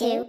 two,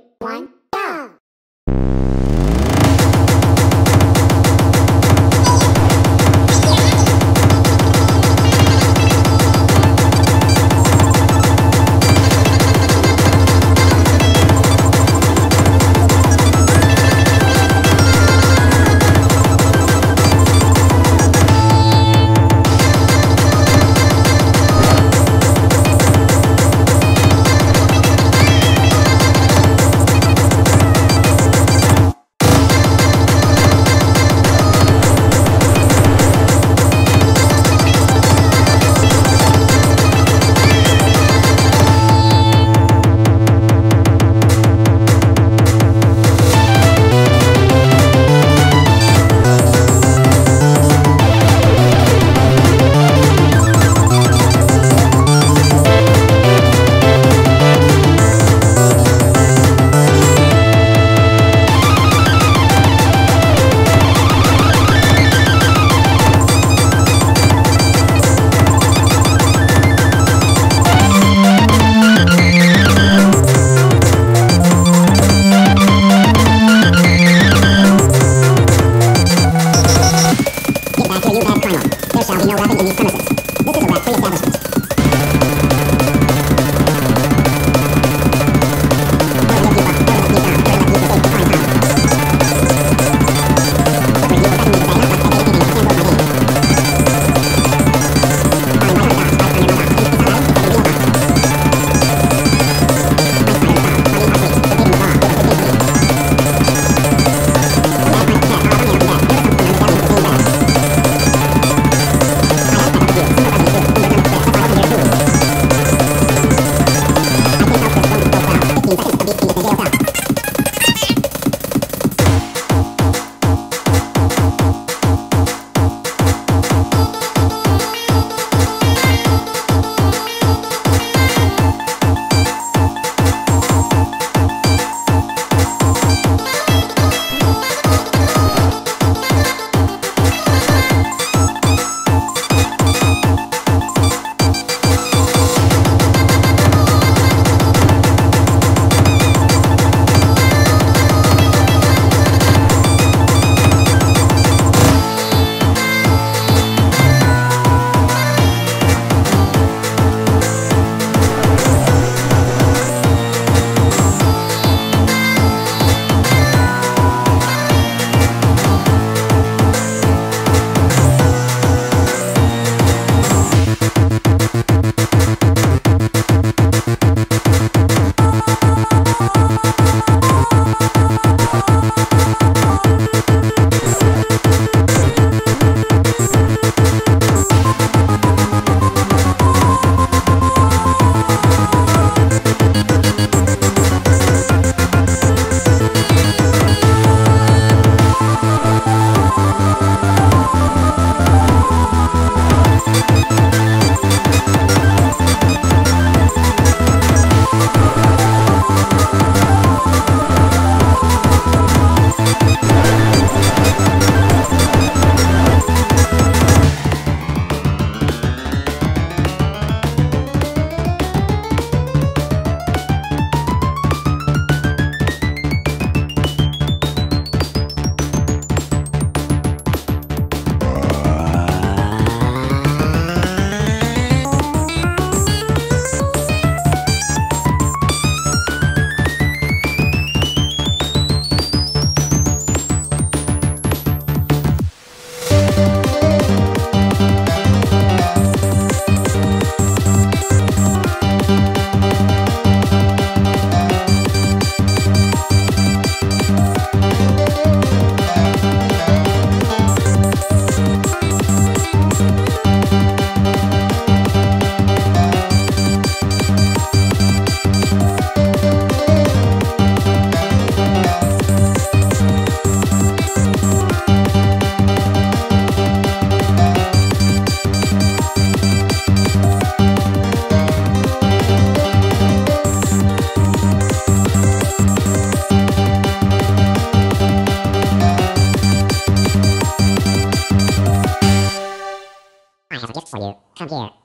唱片。